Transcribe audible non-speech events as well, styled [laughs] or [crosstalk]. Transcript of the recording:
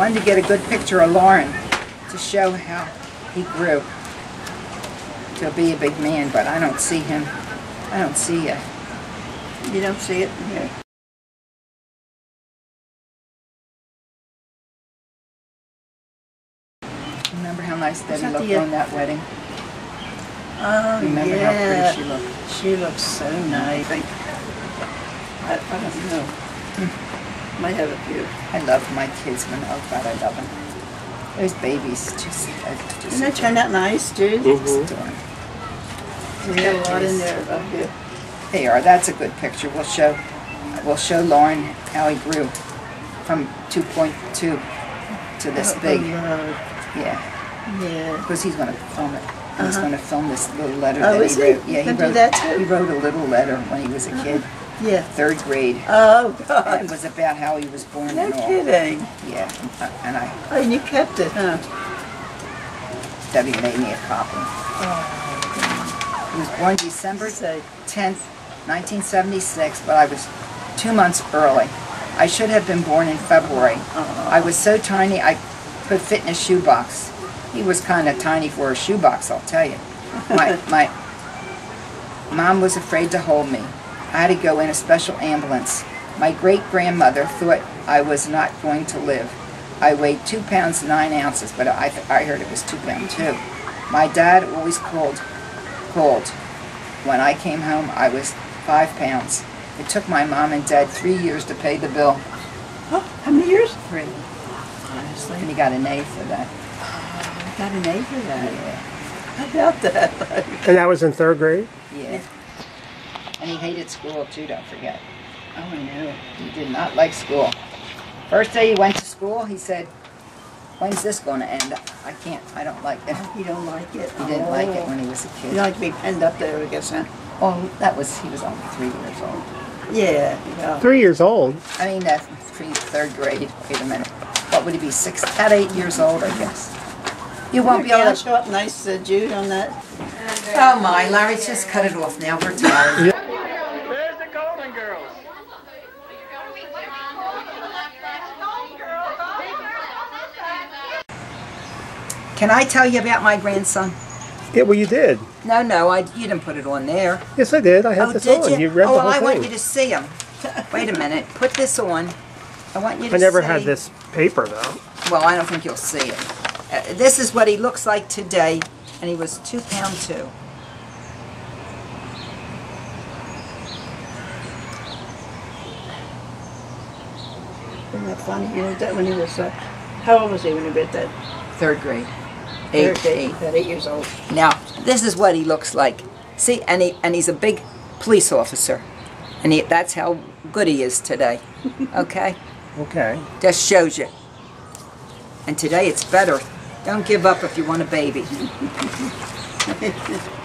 wanted to get a good picture of Lauren to show how he grew to be a big man, but I don't see him. I don't see it. You don't see it here. Remember how nice Debbie looked the, uh, on that wedding? Oh, Remember yeah. how pretty she looked? She looks so nice. I, I don't know. Might have a few. I love my kids when, oh God, I love them. Those babies, just, I just Doesn't that turn out nice, dude? adore 'em. There's got a lot in there of you. They are, that's a good picture. We'll show, we'll show Lauren how he grew from 2.2 to this Oh, big. Lord. Yeah, Yeah. because he's gonna film it. He's Uh-huh. gonna film this little letter Oh, that is he he? wrote. Yeah, he Gonna do wrote, that too? He wrote a little letter when he was a kid, Yeah. third grade. Oh, And it was about how he was born No and all. kidding. Yeah, and I, Oh, and you kept it, huh? Debbie made me a copy. Oh, He was born December Say. 10th, 1976, but I was two months early. I should have been born in February. I was so tiny I could fit in a shoebox. He was kind of tiny for a shoebox, I'll tell you. My, [laughs] my mom was afraid to hold me. I had to go in a special ambulance. My great grandmother thought I was not going to live. I weighed two pounds nine ounces, but I, I heard it was two pound two. My dad always called, called. When I came home, I was five pounds. It took my mom and dad three years to pay the bill. Oh, how many years? Three. Honestly. And he got an A for that. I got an A for that. Yeah. How about that? And that was in third grade? Yeah. And he hated school too, don't forget. Oh, I know. He did not like school. First day he went to school, he said, when's this going to end? I can't, I don't like it. [laughs] You don't like it? He didn't like it when he was a You kid. don't like to be penned up there, I guess, huh? Oh, that was, he was only three years old. Yeah, yeah. Three years old. I mean, uh, three, third grade. Wait a minute. What would he be, six, at eight years old, I guess. You won't be able to... show up nice, uh, Jude, on that. Oh my, Larry's just cut it off now, we're tired. [laughs] There's the Golden Girls. Can I tell you about my grandson? Yeah, well, you did. No, no, I, you didn't put it on there. Yes, I did. I had Oh, this did on. you? You read oh, the well, whole I thing. want you to see him. [laughs] Wait a minute. Put this on. I want you to I never see. had this paper though. Well, I don't think you'll see it. Uh, this is what he looks like today, and he was two pound two. Isn't that funny? You know, that when he was, uh, how old was he when he did that? Third grade. Eight, Third grade, eight. About eight years old. Now, this is what he looks like. See, and he and he's a big police officer, and he, that's how good he is today. [laughs] Okay, Okay. just shows you. And today it's better. Don't give up if you want a baby. [laughs]